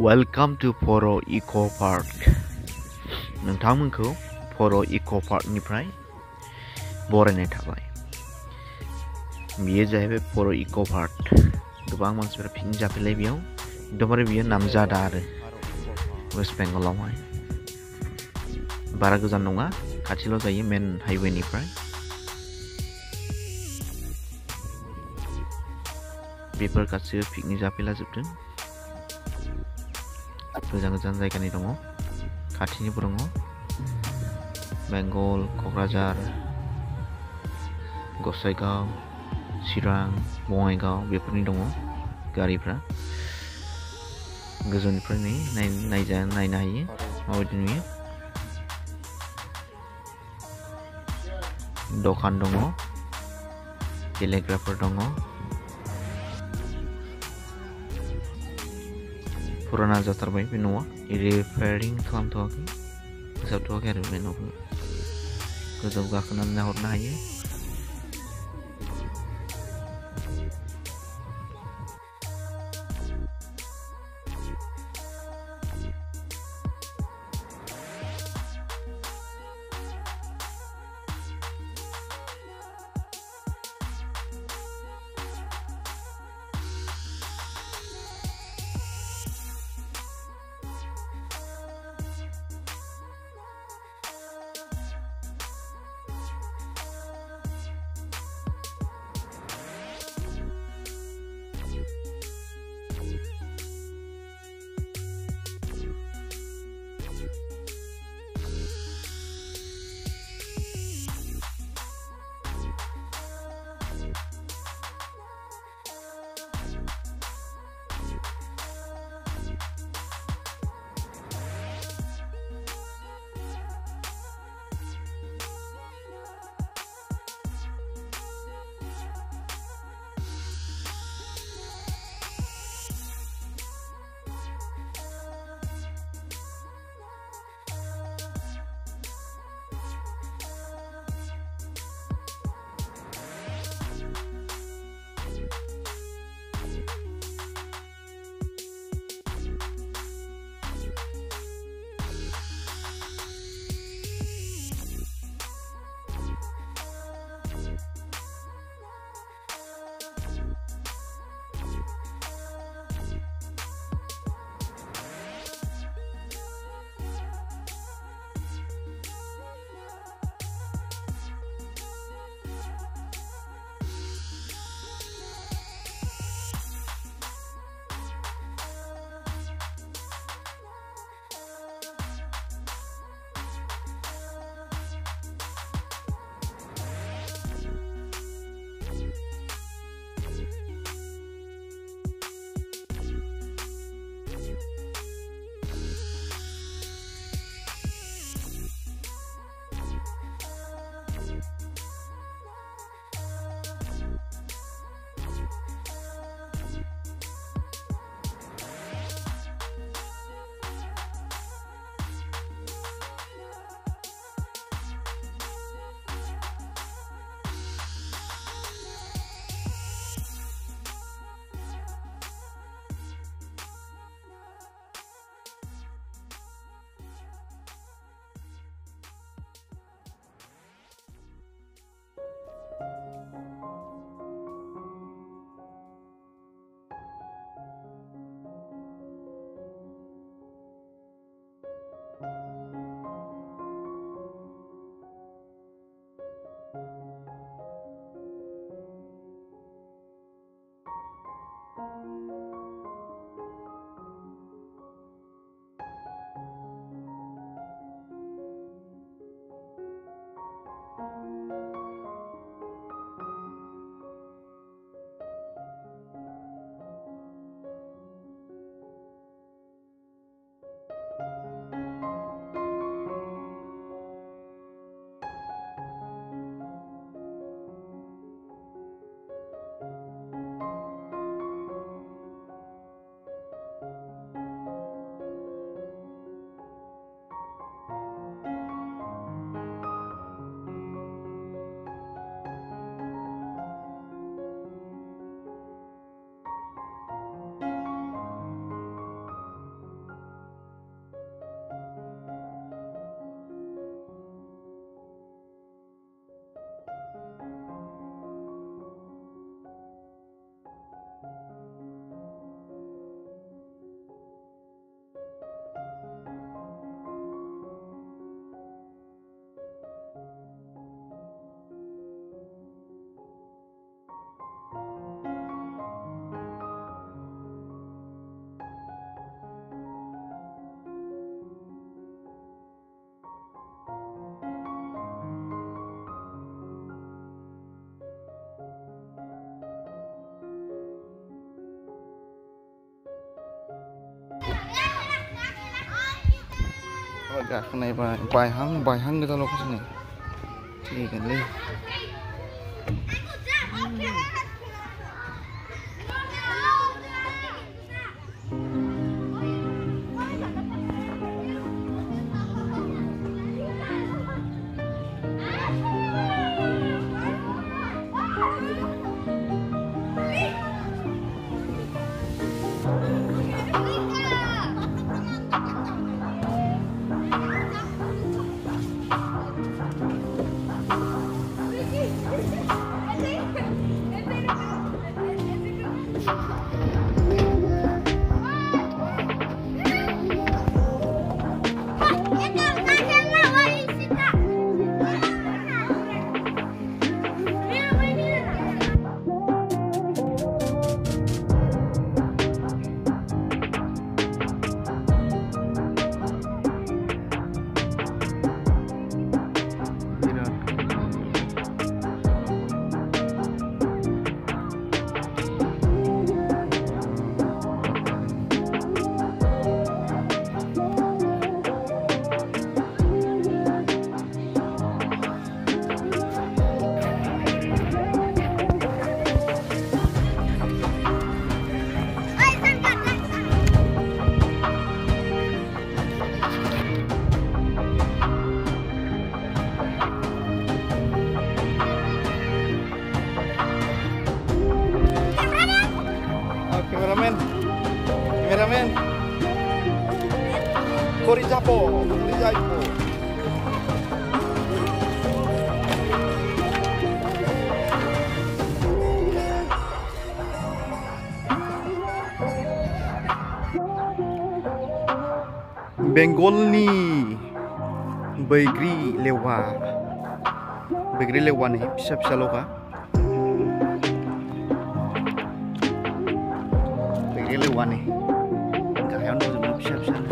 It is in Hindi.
वेलकाम टु पर' इक' पार्क नोंथांमोनखौ पर' इक' पार्कनिफ्राय बरायनाय थाबाय। बेयो जाहैबाय पार्क गोबां मानसिफोरा पिकनिक जाफैलाय बेयाव। एकदमबारे नामजादा वेस्ट बेंगलावहाय बारा गोजान नङा। खाथिल' जायो मेन हाइवेनिफ्राय। बेफोर गासैबो पिकनिक गोजान गोजान जायगानि दङ खाथिनिबो दङ बेंगल क'क्राझार गसाइगाव चिरां बङाइगाव बेफोरनि दङ गारिफ्रा गोजौनिफ्राय नायजा नायनो हायो माबायदि नुयो दखान दङ गेलेग्राफोर दङ फुराना जाथारबाय बे न'आ रिपेयारिं खालामथ'वाखै फोसाबथ'वाखै आरो बे न'खौ गोजौ गाखोनानै नाहरनो हायो गाखोनायबाय बायहां बायहां गोजानल'खासो नै थैगोनलै Cameraman. Korijapo. Korijapo. बेंगलनि बैग्रि लेवा बैग्रि लेवानि फिसा फिसाल'खा बैग्रि लेवानि 是不是